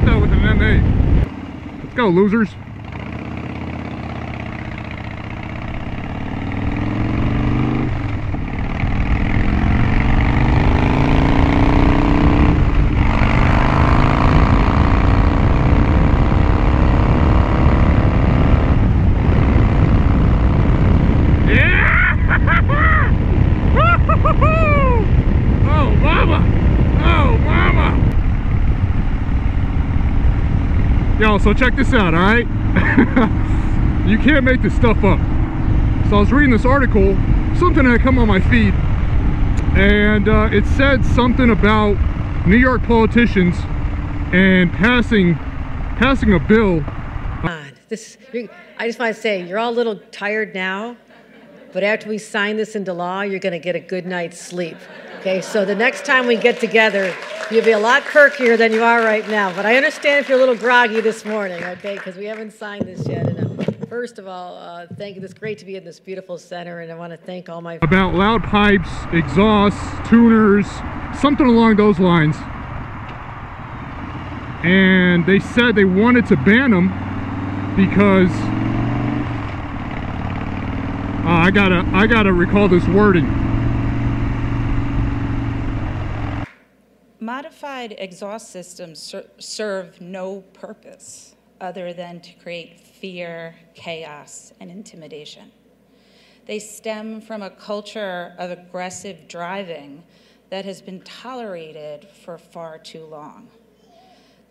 get that with an NA. Let's go, losers. So check this out, alright? you can't make this stuff up. So I was reading this article, something had come on my feed, and uh, it said something about New York politicians and passing passing a bill. God, this, I just want to say, you're all a little tired now, but after we sign this into law, you're going to get a good night's sleep. Okay, so the next time we get together, you'll be a lot perkier than you are right now. But I understand if you're a little groggy this morning, okay, because we haven't signed this yet. And uh, first of all, uh, thank you. It's great to be in this beautiful center, and I want to thank all my about loud pipes, exhausts, tuners, something along those lines. And they said they wanted to ban them because uh, I gotta I gotta recall this wording. Modified exhaust systems ser- serve no purpose other than to create fear, chaos, and intimidation. They stem from a culture of aggressive driving that has been tolerated for far too long.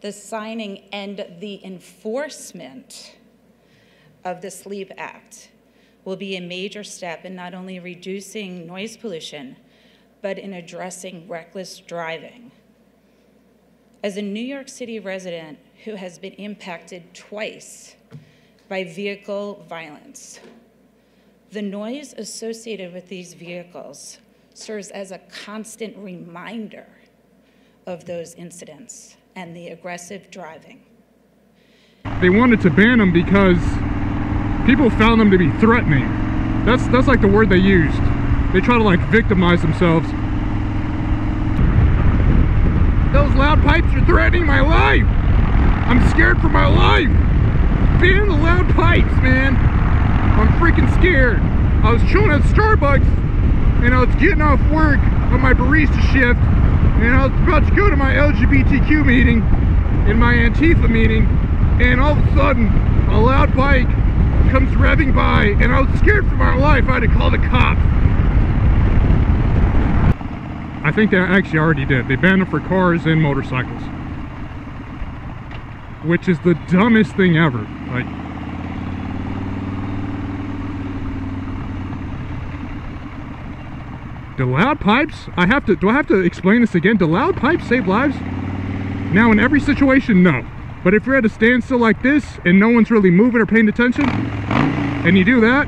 The signing and the enforcement of the Sleep Act will be a major step in not only reducing noise pollution, but in addressing reckless driving. As a New York City resident who has been impacted twice by vehicle violence, the noise associated with these vehicles serves as a constant reminder of those incidents and the aggressive driving. They wanted to ban them because people found them to be threatening. That's that's like the word they used. They try to like victimize themselves. Those loud pipes are threatening my life. I'm scared for my life. Ban the loud pipes, man. I'm freaking scared. I was chilling at Starbucks and I was getting off work on my barista shift and I was about to go to my LGBTQ meeting in my Antifa meeting and all of a sudden a loud bike comes revving by and I was scared for my life. I had to call the cops. I think they actually already did. They banned them for cars and motorcycles. Which is the dumbest thing ever. Like Do loud pipes? I have to do I have to explain this again? Do loud pipes save lives? Now in every situation, no. But if you're at a standstill like this and no one's really moving or paying attention, and you do that,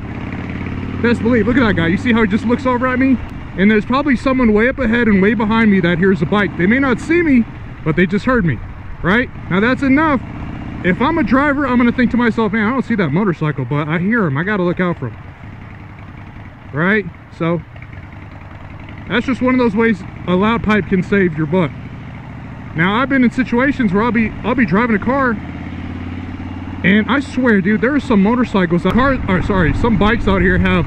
best believe, look at that guy. You see how he just looks over at me? And there's probably someone way up ahead and way behind me that hears a bike. They may not see me, but they just heard me, right? Now that's enough. If I'm a driver, I'm gonna think to myself, man, I don't see that motorcycle, but I hear him. I gotta look out for him. Right? So, that's just one of those ways a loud pipe can save your butt. Now I've been in situations where I'll be I'll be driving a car and I swear dude there are some motorcycles uh, cars or sorry some bikes out here have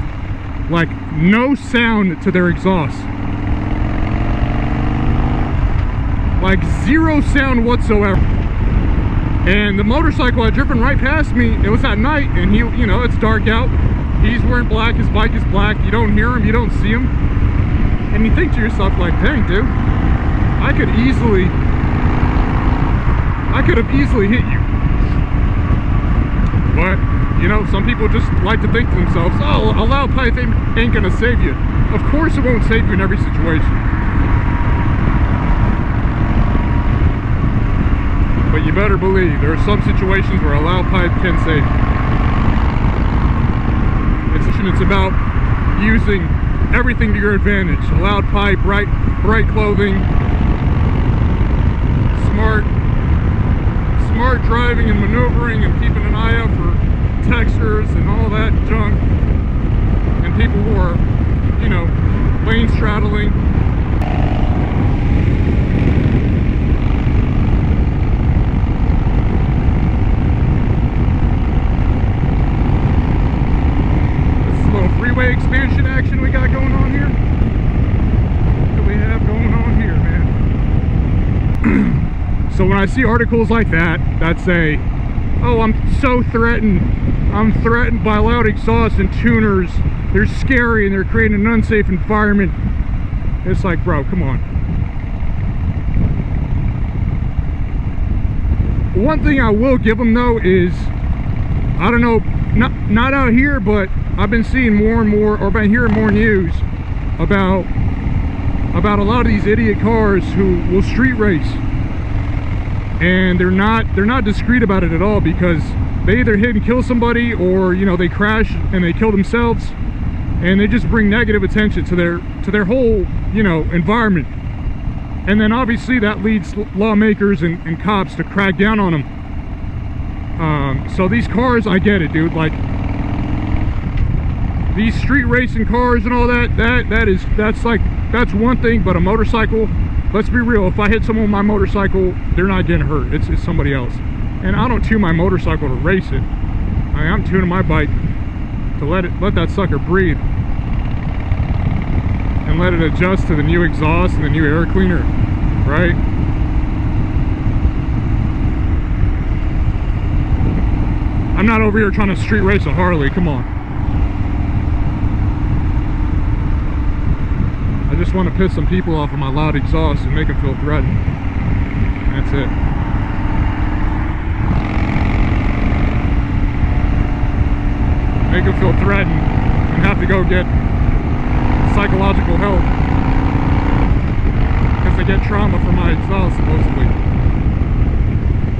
like no sound to their exhaust. Like zero sound whatsoever. And the motorcycle had driven right past me. It was at night and he you know it's dark out. He's wearing black his bike is black. You don't hear him you don't see him. And you think to yourself like dang dude I could easily I could have easily hit you. But you know some people just like to think to themselves oh a loud pipe ain't, ain't gonna save you. Of course it won't save you in every situation. But you better believe there are some situations where a loud pipe can save you. It's, about using everything to your advantage. A loud pipe bright bright clothing smart hard driving and maneuvering and keeping an eye out for textures and all that junk and people who are, you know, lane straddling. This little freeway expansion action we got going on So when I see articles like that that say, "Oh, I'm so threatened. I'm threatened by loud exhaust and tuners. They're scary and they're creating an unsafe environment." It's like, bro, come on. One thing I will give them though is, I don't know, not not out here, but I've been seeing more and more, or been hearing more news about about a lot of these idiot cars who will street race and they're not they're not discreet about it at all because they either hit and kill somebody or you know they crash and they kill themselves. And they just bring negative attention to their to their whole you know environment. And then obviously that leads lawmakers and, and cops to crack down on them um, so these cars I get it dude. Like these street racing cars and all that that that is that's like that's one thing but a motorcycle let's be real if i hit someone with my motorcycle they're not getting hurt. It's, it's somebody else. And i don't tune my motorcycle to race it. I i'm tuning my bike to let it let that sucker breathe and let it adjust to the new exhaust and the new air cleaner right? I'm not over here trying to street race a Harley, come on. Just want to piss some people off with my loud exhaust and make them feel threatened. That's it. Make them feel threatened and have to go get psychological help because they get trauma from my exhaust supposedly.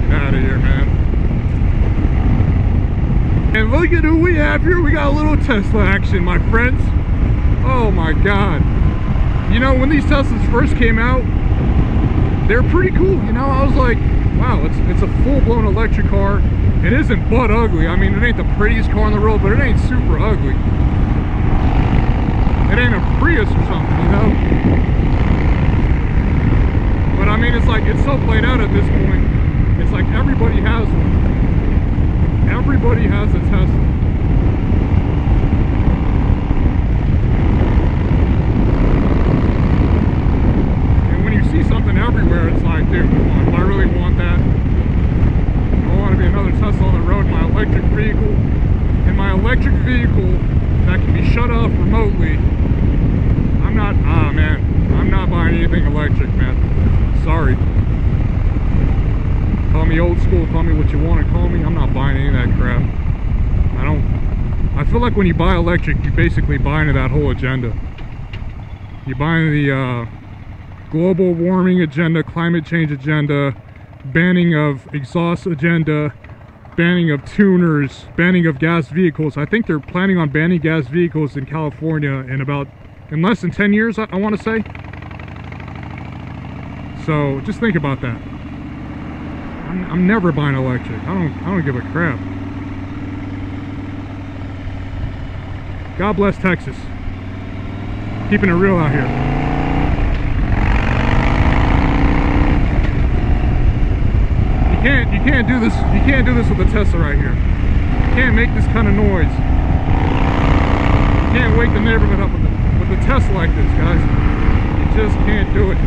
Get out of here, man. And look at who we have here. We got a little Tesla action, my friends. Oh my God you know, when these Teslas first came out, they're pretty cool. You know, I was like, wow, it's, it's a full-blown electric car. It isn't butt ugly. I mean, it ain't the prettiest car on the road, but it ain't super ugly. It ain't a Prius or something, you know? But I mean, it's like, it's so played out at this point. It's like everybody has one. Everybody has a Tesla. everywhere. It's like, dude, come on, do I really want that? I want to be another Tesla on the road in my electric vehicle. In my electric vehicle that can be shut off remotely. I'm not, ah man, I'm not buying anything electric, man. Sorry. Call me old school, call me what you want to call me. I'm not buying any of that crap. I don't, I feel like when you buy electric, you basically buy into that whole agenda. You buy into the, uh, global warming agenda, climate change agenda, banning of exhaust agenda, banning of tuners, banning of gas vehicles. I think they're planning on banning gas vehicles in California in about, in less than 10 years, I, I want to say. So just think about that. I'm, I'm never buying electric. I don't, I don't give a crap. God bless Texas. Keeping it real out here. Can't you can't do this you can't do this with a Tesla right here. You can't make this kind of noise. You can't wake the neighborhood up with a, with a Tesla like this, guys. You just can't do it.